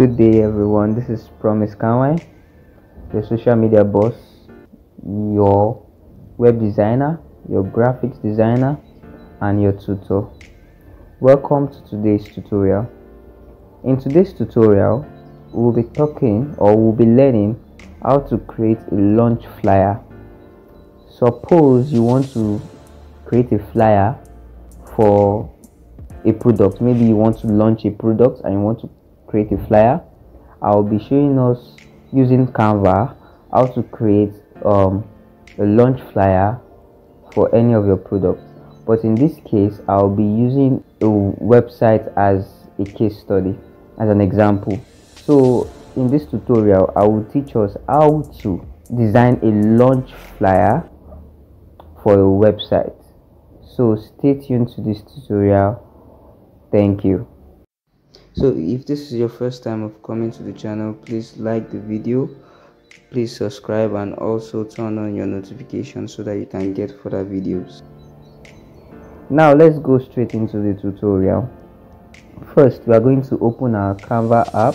Good day, everyone. This is Promise Kanwai, your social media boss, your web designer, your graphics designer, and your tutor. Welcome to today's tutorial. In today's tutorial, we'll be talking or we'll be learning how to create a launch flyer. Suppose you want to create a flyer for a product. Maybe you want to launch a product and you want to create a flyer. I'll be showing us using canva how to create um, a launch flyer for any of your products. But in this case i'll be using a website as a case study as an example. So in this tutorial i will teach us how to design a launch flyer for a website. So stay tuned to this tutorial. Thank you so if this is your first time of coming to the channel please like the video please subscribe and also turn on your notifications so that you can get further videos. Now let's go straight into the tutorial. First we are going to open our canva app.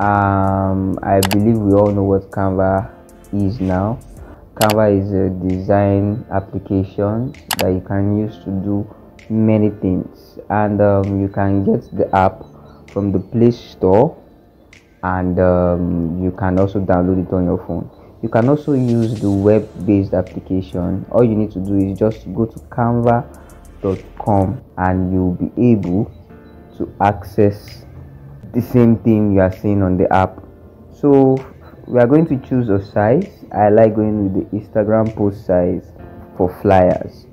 Um, i believe we all know what canva is now. Canva is a design application that you can use to do many things. And um, you can get the app from the play store and um, you can also download it on your phone. You can also use the web-based application. All you need to do is just go to canva.com and you'll be able to access the same thing you are seeing on the app. So we are going to choose a size. I like going with the instagram post size for flyers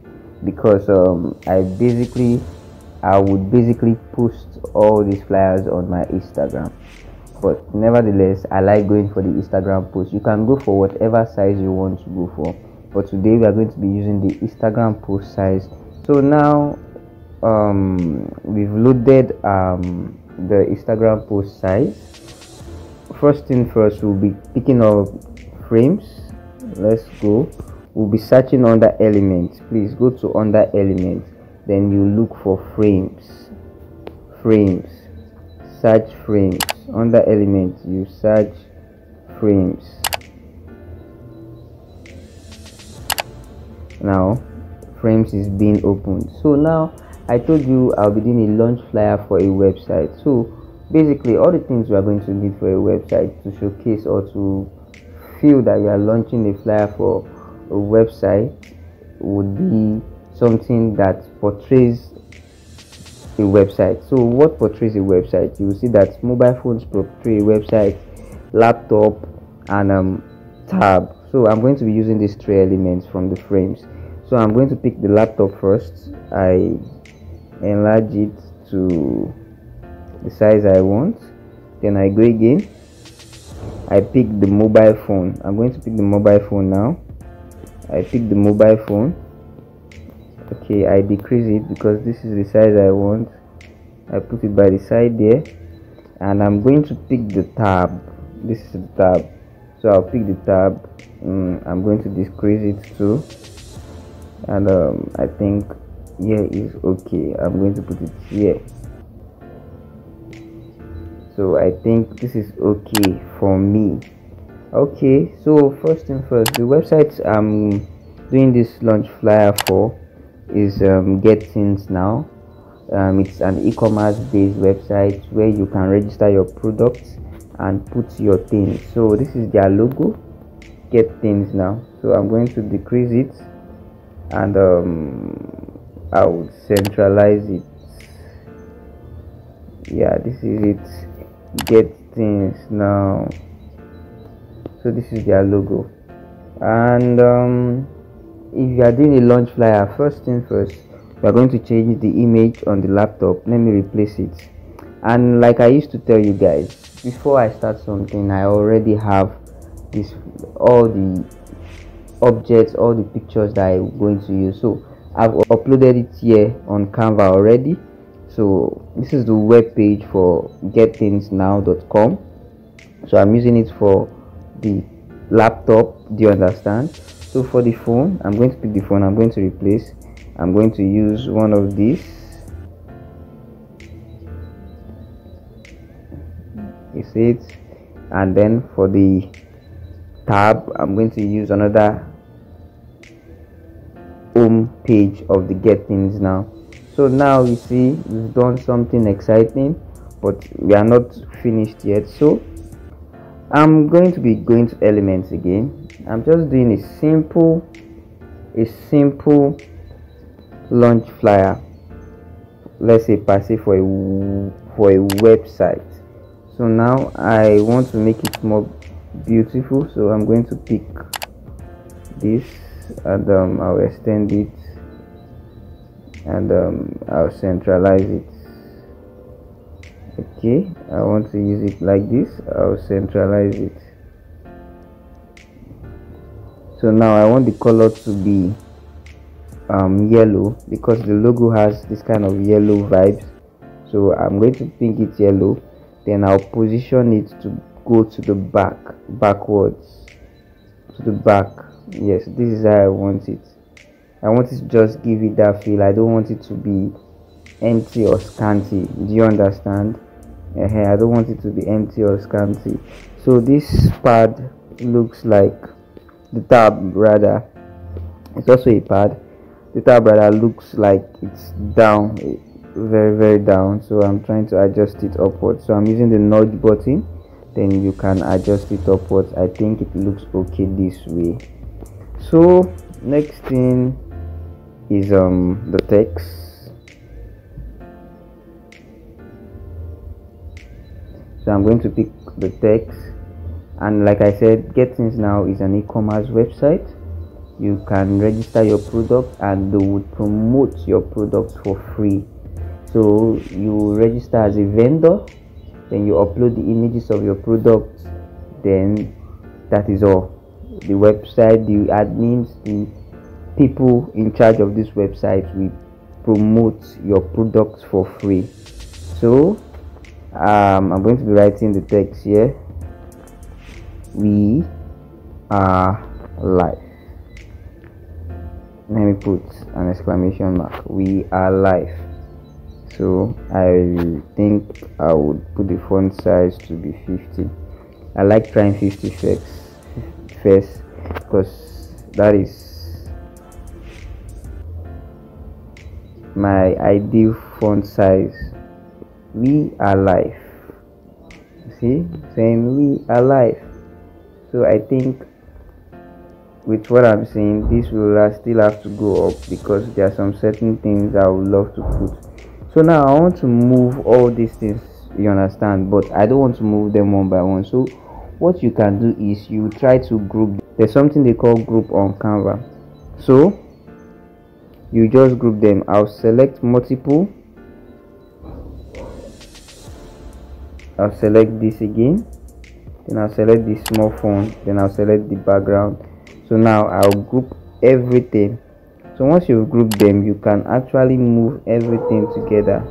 because um, I basically I would basically post all these flyers on my Instagram. But nevertheless, I like going for the Instagram post. You can go for whatever size you want to go for. But today we are going to be using the Instagram post size. So now um, we've loaded um, the Instagram post size. First thing first, we'll be picking up frames. Let's go we'll be searching under elements. Please go to under elements. Then you look for frames. Frames. Search frames. Under elements you search frames. Now frames is being opened. So now i told you i'll be doing a launch flyer for a website. So basically all the things we are going to need for a website to showcase or to feel that you are launching a flyer for website would be something that portrays a website. So, what portrays a website? You will see that mobile phones portray a website, laptop, and um, tab. So, I'm going to be using these three elements from the frames. So, I'm going to pick the laptop first. I enlarge it to the size I want. Then I go again. I pick the mobile phone. I'm going to pick the mobile phone now I pick the mobile phone. Okay I decrease it because this is the size I want. I put it by the side there. And I'm going to pick the tab. This is the tab. So I'll pick the tab. Mm, I'm going to decrease it too and um, I think here is okay. I'm going to put it here. So I think this is okay for me okay so first thing first the website i'm doing this launch flyer for is um, get things now. Um, it's an e-commerce based website where you can register your products and put your things. So this is their logo get things now. So i'm going to decrease it and um, i would centralize it. Yeah this is it. Get things now so this is their logo. And um, if you are doing a launch flyer first thing first we are going to change the image on the laptop. Let me replace it. And like i used to tell you guys before i start something i already have this all the objects all the pictures that i'm going to use. So i've uploaded it here on canva already. So this is the web page for getthingsnow.com so i'm using it for the laptop do you understand? So for the phone i'm going to pick the phone i'm going to replace. I'm going to use one of these. See it? And then for the tab i'm going to use another home page of the get things now. So now you see we've done something exciting but we are not finished yet. So i'm going to be going to elements again. I'm just doing a simple a simple launch flyer. Let's say passive for a for a website. So now i want to make it more beautiful. So i'm going to pick this and um, i'll extend it and um, i'll centralize it okay i want to use it like this. I'll centralize it. So now i want the color to be um, yellow because the logo has this kind of yellow vibes. So i'm going to pink it yellow. Then i'll position it to go to the back backwards. To the back. Yes this is how i want it. I want it to just give it that feel. I don't want it to be empty or scanty. Do you understand uh i don't want it to be empty or scanty. So this pad looks like the tab rather it's also a pad. The tab rather looks like it's down very very down. So i'm trying to adjust it upwards. So i'm using the nudge button then you can adjust it upwards. I think it looks okay this way. So next thing is um the text so i'm going to pick the text. And like i said get things now is an e-commerce website. You can register your product and they would promote your product for free. So you register as a vendor then you upload the images of your product then that is all. The website the admins the people in charge of this website will promote your products for free. So um, i'm going to be writing the text here. We are live. Let me put an exclamation mark. We are live. So i think i would put the font size to be 50 i like trying 50 first first because that is my ideal font size we are live see? Saying we are life. So i think with what i'm saying this will still have to go up because there are some certain things i would love to put. So now i want to move all these things you understand? But i don't want to move them one by one. So what you can do is you try to group. There's something they call group on canva. So you just group them. I'll select multiple i'll select this again then i'll select the small font then i'll select the background. So now i'll group everything. So once you've grouped them you can actually move everything together.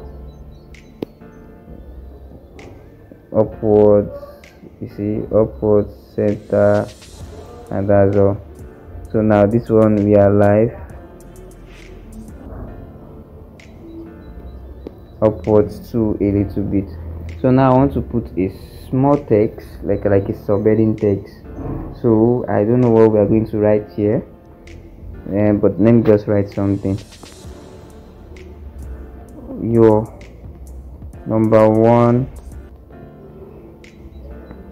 Upwards you see upwards center and that's all. So now this one we are live. Upwards to a little bit so now i want to put a small text like like a subheading text. So i don't know what we are going to write here. Uh, but let me just write something. Your number one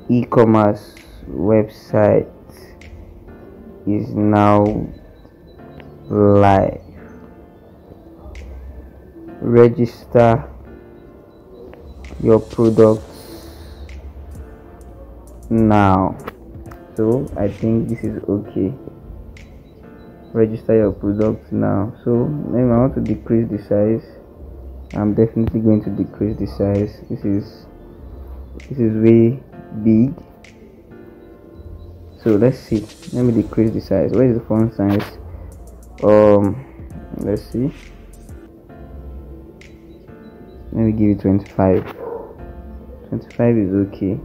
e-commerce website is now live. Register your products now. So i think this is okay. Register your product now. So maybe i want to decrease the size i'm definitely going to decrease the size. This is this is way big. So let's see. Let me decrease the size. Where is the font size? Um let's see. Let me give it 25 25 is okay.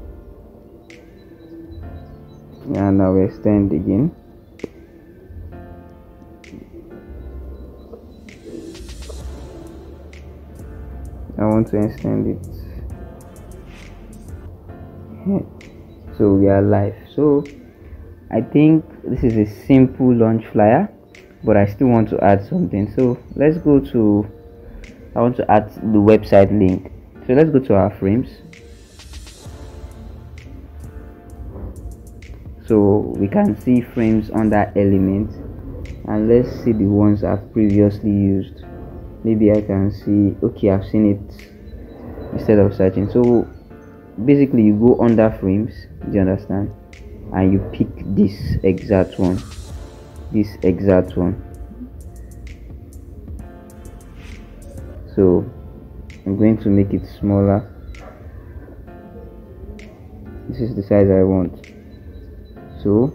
And now we extend again. I want to extend it. So we are live. So i think this is a simple launch flyer but i still want to add something. So let's go to i want to add the website link. So let's go to our frames so we can see frames that element. And let's see the ones I've previously used. Maybe I can see okay I've seen it instead of searching. So basically you go under frames do you understand? And you pick this exact one. This exact one. So I'm going to make it smaller. This is the size I want so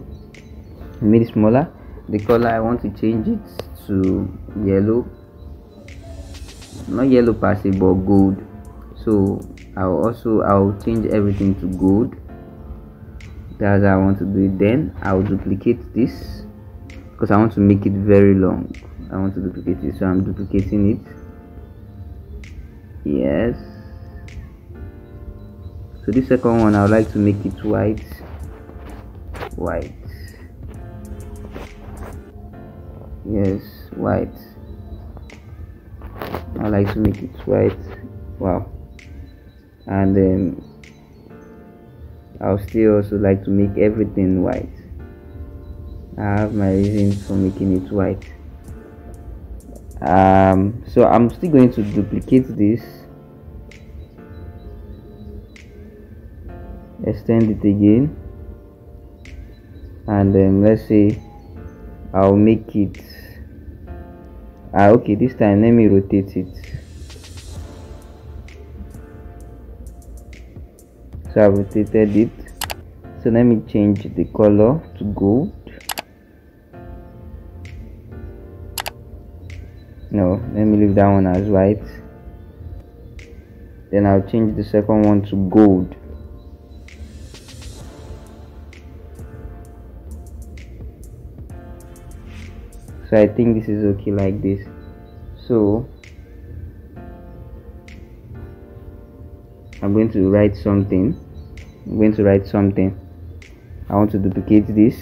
made it smaller the color I want to change it to yellow. Not yellow per but gold. So I'll also I'll change everything to gold. That's how I want to do it. Then I'll duplicate this because I want to make it very long. I want to duplicate it so I'm duplicating it. Yes. So this second one I would like to make it white white. Yes white. I like to make it white. Wow. And then I'll still also like to make everything white. I have my reasons for making it white. Um, so I'm still going to duplicate this. Extend it again and then let's say I'll make it. Ah okay this time let me rotate it. So I've rotated it. So let me change the color to gold. No let me leave that one as white. Then I'll change the second one to gold so I think this is okay like this. So I'm going to write something. I'm going to write something. I want to duplicate this.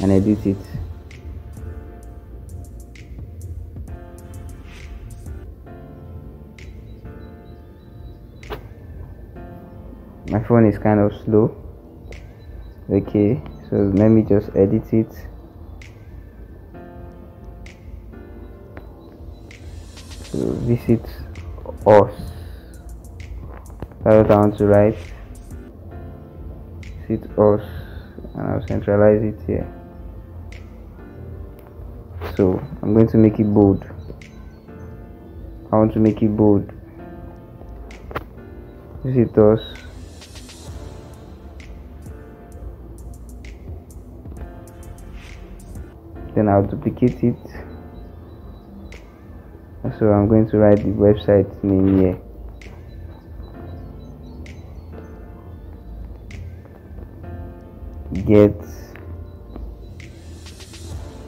And edit it. My phone is kind of slow. Okay so let me just edit it. So visit us. I want to write. Visit us. And I'll centralize it here. So I'm going to make it bold. I want to make it bold. Visit us I'll duplicate it. So I'm going to write the website name here. Get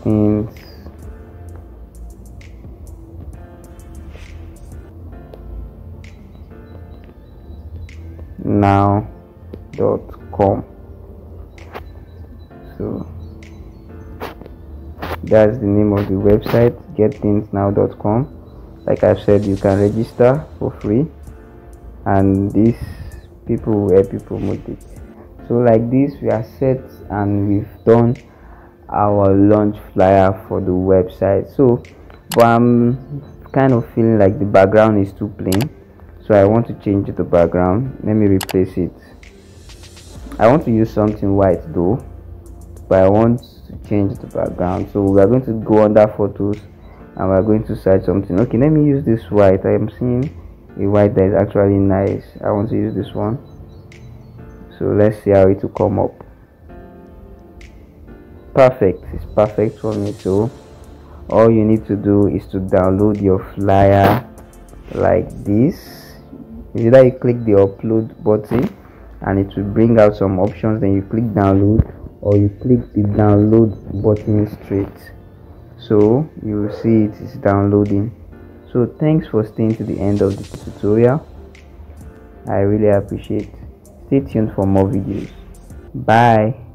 things that's the name of the website getthingsnow.com like i've said you can register for free. And these people will help you promote it. So like this we are set and we've done our launch flyer for the website. So but i'm kind of feeling like the background is too plain. So i want to change the background. Let me replace it. I want to use something white though but i want change the background. So we are going to go under photos and we're going to search something. Okay let me use this white. I am seeing a white that is actually nice. I want to use this one. So let's see how it will come up. Perfect. It's perfect for me so all you need to do is to download your flyer like this. Either you click the upload button and it will bring out some options then you click download or you click the download button straight. So you will see it is downloading. So thanks for staying to the end of the tutorial. I really appreciate stay tuned for more videos. Bye